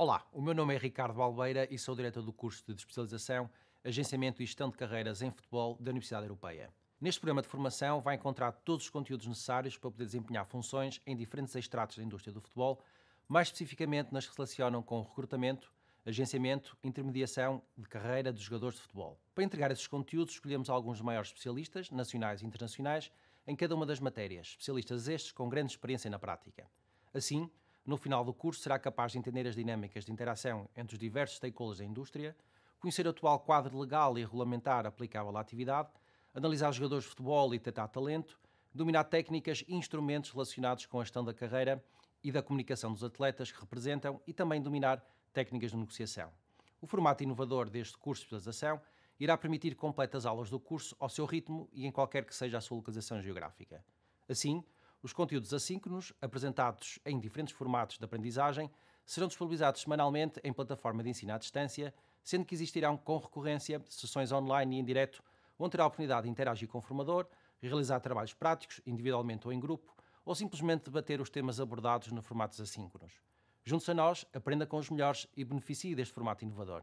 Olá, o meu nome é Ricardo Albeira e sou diretor do curso de especialização Agenciamento e Gestão de Carreiras em Futebol da Universidade Europeia. Neste programa de formação vai encontrar todos os conteúdos necessários para poder desempenhar funções em diferentes estratos da indústria do futebol, mais especificamente nas que se relacionam com recrutamento, agenciamento, intermediação de carreira dos jogadores de futebol. Para entregar esses conteúdos, escolhemos alguns dos maiores especialistas, nacionais e internacionais, em cada uma das matérias, especialistas estes com grande experiência na prática. Assim, no final do curso, será capaz de entender as dinâmicas de interação entre os diversos stakeholders da indústria, conhecer o atual quadro legal e regulamentar aplicável à atividade, analisar jogadores de futebol e detectar talento, dominar técnicas e instrumentos relacionados com a gestão da carreira e da comunicação dos atletas que representam e também dominar técnicas de negociação. O formato inovador deste curso de especialização irá permitir completas aulas do curso ao seu ritmo e em qualquer que seja a sua localização geográfica. Assim, os conteúdos assíncronos, apresentados em diferentes formatos de aprendizagem, serão disponibilizados semanalmente em plataforma de ensino à distância, sendo que existirão com recorrência sessões online e em direto, onde terá a oportunidade de interagir com o formador, realizar trabalhos práticos, individualmente ou em grupo, ou simplesmente debater os temas abordados no formatos assíncronos. Junte-se a nós, aprenda com os melhores e beneficie deste formato inovador.